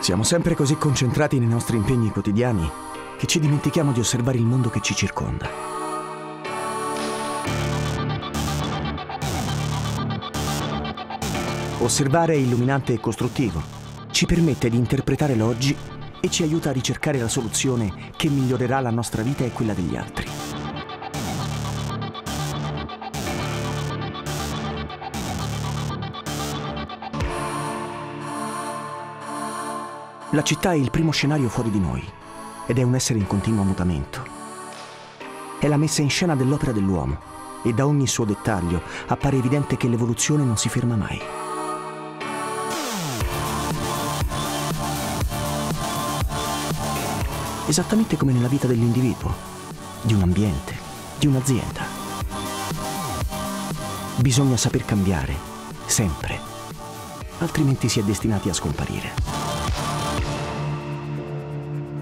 Siamo sempre così concentrati nei nostri impegni quotidiani che ci dimentichiamo di osservare il mondo che ci circonda. Osservare è illuminante e costruttivo. Ci permette di interpretare l'oggi e ci aiuta a ricercare la soluzione che migliorerà la nostra vita e quella degli altri. La città è il primo scenario fuori di noi ed è un essere in continuo mutamento. È la messa in scena dell'opera dell'uomo e da ogni suo dettaglio appare evidente che l'evoluzione non si ferma mai. Esattamente come nella vita dell'individuo, di un ambiente, di un'azienda. Bisogna saper cambiare, sempre, altrimenti si è destinati a scomparire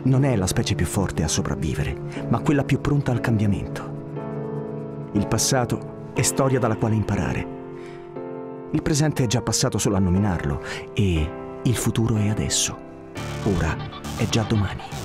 non è la specie più forte a sopravvivere, ma quella più pronta al cambiamento. Il passato è storia dalla quale imparare. Il presente è già passato solo a nominarlo e il futuro è adesso. Ora è già domani.